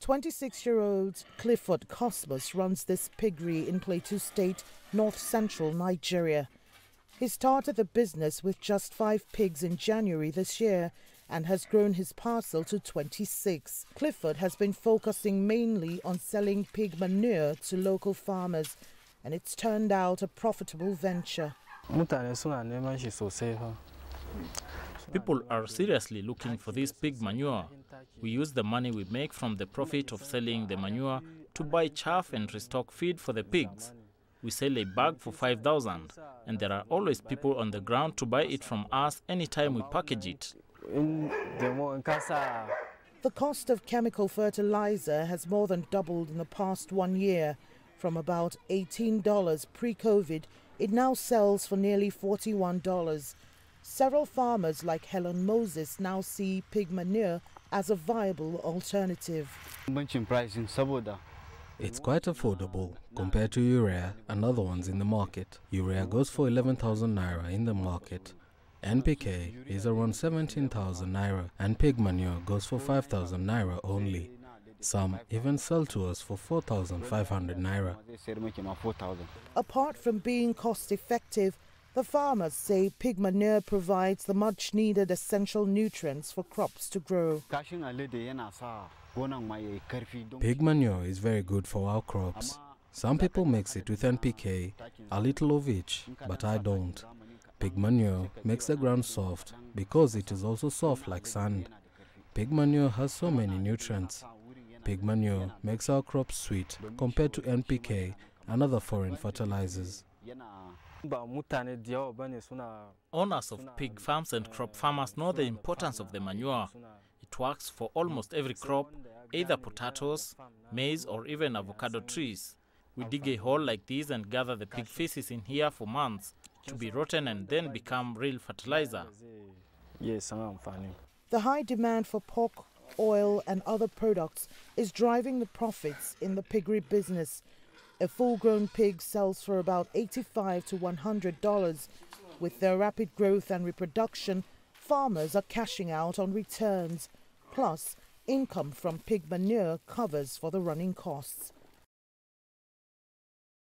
26-year-old Clifford Cosmos runs this piggery in Plateau State, north-central Nigeria. He started the business with just five pigs in January this year and has grown his parcel to 26. Clifford has been focusing mainly on selling pig manure to local farmers and it's turned out a profitable venture. People are seriously looking for this pig manure. We use the money we make from the profit of selling the manure to buy chaff and restock feed for the pigs. We sell a bag for 5,000 and there are always people on the ground to buy it from us anytime we package it. The cost of chemical fertilizer has more than doubled in the past one year. From about $18 pre-COVID, it now sells for nearly $41. Several farmers like Helen Moses now see pig manure as a viable alternative. It's quite affordable compared to urea and other ones in the market. Urea goes for 11,000 naira in the market. NPK is around 17,000 naira and pig manure goes for 5,000 naira only. Some even sell to us for 4,500 naira. Apart from being cost effective, the farmers say pig manure provides the much needed essential nutrients for crops to grow. Pig manure is very good for our crops. Some people mix it with NPK, a little of each, but I don't. Pig manure makes the ground soft because it is also soft like sand. Pig manure has so many nutrients. Pig manure makes our crops sweet compared to NPK and other foreign fertilizers. Owners of pig farms and crop farmers know the importance of the manure. It works for almost every crop, either potatoes, maize or even avocado trees. We dig a hole like this and gather the pig feces in here for months to be rotten and then become real fertilizer. The high demand for pork, oil and other products is driving the profits in the piggery business. A full-grown pig sells for about 85 to 100 dollars. With their rapid growth and reproduction, farmers are cashing out on returns. Plus, income from pig manure covers for the running costs.